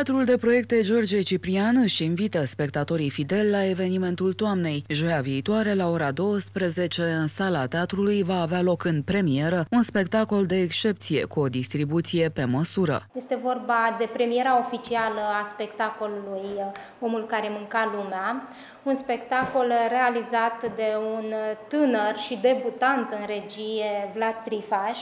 Teatrul de proiecte George Ciprian își invită spectatorii fideli la evenimentul toamnei. Joia viitoare, la ora 12, în sala teatrului va avea loc în premieră un spectacol de excepție cu o distribuție pe măsură. Este vorba de premiera oficială a spectacolului Omul care mânca lumea, un spectacol realizat de un tânăr și debutant în regie, Vlad Trifaș,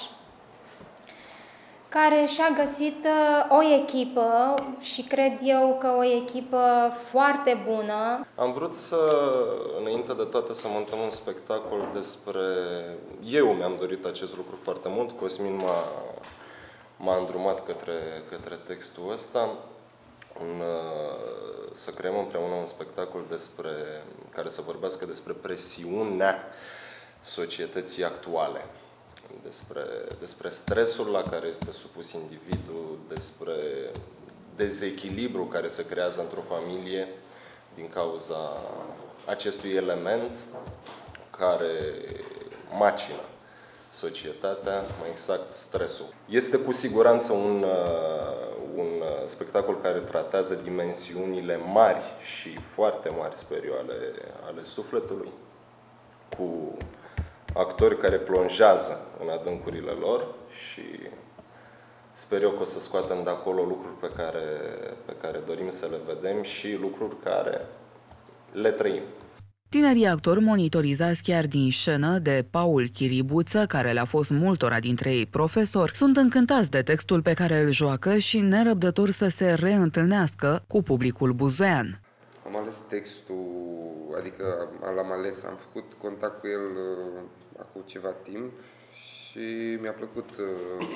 care și-a găsit uh, o echipă și cred eu că o echipă foarte bună. Am vrut să, înainte de toate, să montăm un spectacol despre... Eu mi-am dorit acest lucru foarte mult, Cosmin m-a, m-a îndrumat către, către textul ăsta, un, uh, să creăm împreună un spectacol despre, care să vorbească despre presiunea societății actuale despre, despre stresul la care este supus individul, despre dezechilibru care se creează într-o familie din cauza acestui element care macină societatea, mai exact stresul. Este cu siguranță un, uh, un spectacol care tratează dimensiunile mari și foarte mari, sper eu, ale, ale sufletului, cu actori care plonjează în adâncurile lor și sper eu că o să scoatem de acolo lucruri pe care, pe care dorim să le vedem și lucruri care le trăim. Tinerii actori monitorizați chiar din scenă de Paul Chiribuță, care le-a fost multora dintre ei profesor, sunt încântați de textul pe care îl joacă și nerăbdători să se reîntâlnească cu publicul buzoian. Am ales textul, adică l-am ales, am făcut contact cu el uh, acum ceva timp și mi-a plăcut uh,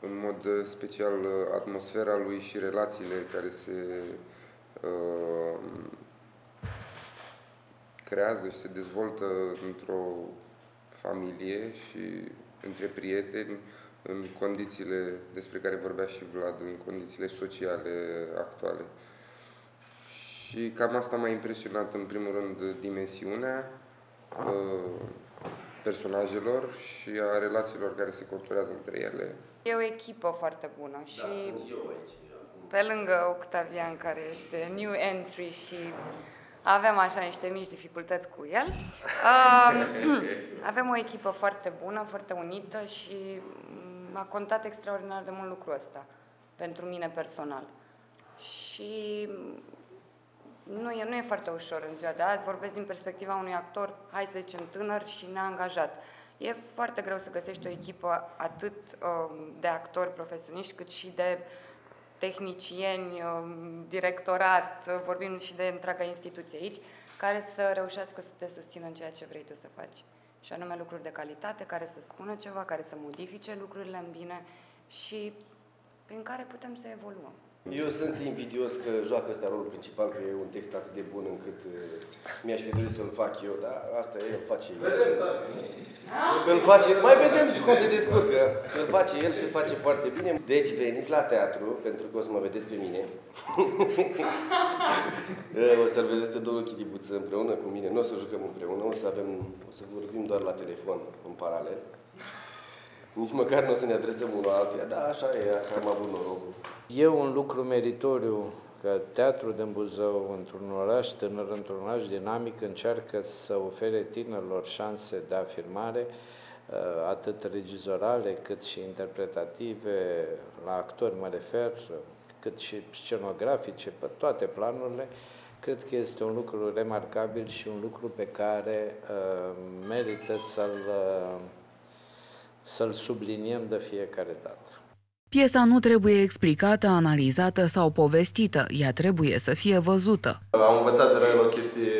în mod special uh, atmosfera lui și relațiile care se uh, creează și se dezvoltă într-o familie și între prieteni în condițiile despre care vorbea și Vlad, în condițiile sociale actuale. Și cam asta m-a impresionat în primul rând dimensiunea uh, personajelor și a relațiilor care se conturează între ele. E o echipă foarte bună da, și sunt eu aici. pe lângă Octavian care este new entry și avem așa niște mici dificultăți cu el. Uh, avem o echipă foarte bună, foarte unită și m-a contat extraordinar de mult lucrul ăsta pentru mine personal. Și nu e, nu e foarte ușor în ziua de azi, vorbesc din perspectiva unui actor, hai să zicem, tânăr și neangajat. E foarte greu să găsești o echipă atât uh, de actori profesioniști, cât și de tehnicieni, uh, directorat, uh, vorbim și de întreaga instituție aici, care să reușească să te susțină în ceea ce vrei tu să faci. Și anume lucruri de calitate, care să spună ceva, care să modifice lucrurile în bine și prin care putem să evoluăm. Eu sunt invidios că joacă ăsta rolul principal, că e un text atât de bun încât uh, mi-aș fi dorit să-l fac eu, dar asta e, îl face el. Vedem, da. Când face, mai vedem cum se descurcă. Îl face el și face foarte bine. Deci veniți la teatru, pentru că o să mă vedeți pe mine. o să-l vedeți pe domnul Chiribuță împreună cu mine. Nu o să jucăm împreună, o să, avem, o să vorbim doar la telefon în paralel. Nici măcar nu o să ne adresăm unul altuia. Da, așa e, așa am avut norocul. E un lucru meritoriu că Teatrul din Buzău, într-un oraș tânăr, într-un oraș dinamic, încearcă să ofere tinerilor șanse de afirmare, uh, atât regizorale, cât și interpretative, la actori mă refer, cât și scenografice, pe toate planurile. Cred că este un lucru remarcabil și un lucru pe care uh, merită să-l uh, să-l subliniem de fiecare dată. Piesa nu trebuie explicată, analizată sau povestită, ea trebuie să fie văzută. Am învățat de la el o chestie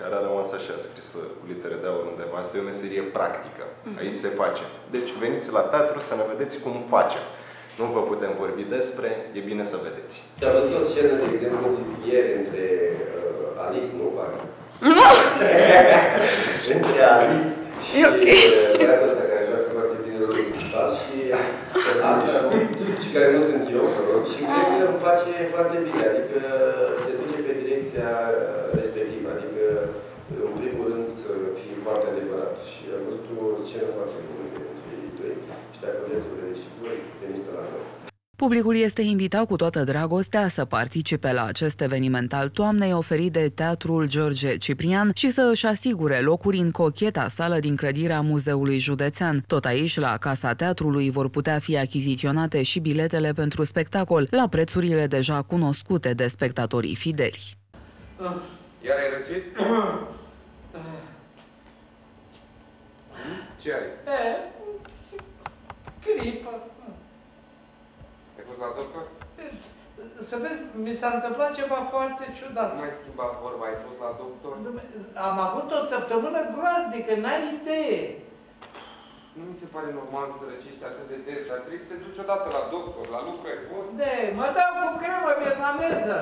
care a rămas așa scrisă cu litere de aur undeva. Asta e o meserie practică. Mhm. Aici se face. Deci veniți la teatru să ne vedeți cum facem. Nu vă putem vorbi despre, e bine să vedeți. Și am văzut o scenă, de exemplu, ieri între uh, Alice, nu? între Alice și okay. uh, băiatul ăsta care joacă foarte bine rolul principal și asta și care nu sunt eu, mă rog, și cred că îmi place foarte bine, adică se duce pe direcția respectivă, adică în primul rând să fie foarte adevărat și am văzut o scenă foarte bună între ei doi și dacă vreți să vedeți și voi, veniți la noi. Publicul este invitat cu toată dragostea să participe la acest eveniment al toamnei oferit de Teatrul George Ciprian și să își asigure locuri în cocheta sală din clădirea Muzeului Județean. Tot aici, la Casa Teatrului, vor putea fi achiziționate și biletele pentru spectacol la prețurile deja cunoscute de spectatorii fideli. Iar ai răcit? Ce ai? E, gripă. Ai fost la doctor? Să vezi, mi s-a întâmplat ceva foarte ciudat. Nu mai schimba vorba, ai fost la doctor? Am avut o săptămână groaznică, n-ai idee. Nu mi se pare normal să răcești atât de des, dar trebuie să te duci odată la doctor, la lucru ai fost? De, mă dau cu cremă vietnameză.